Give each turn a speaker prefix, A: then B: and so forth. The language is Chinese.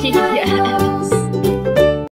A: 谢谢姐